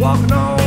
walking on.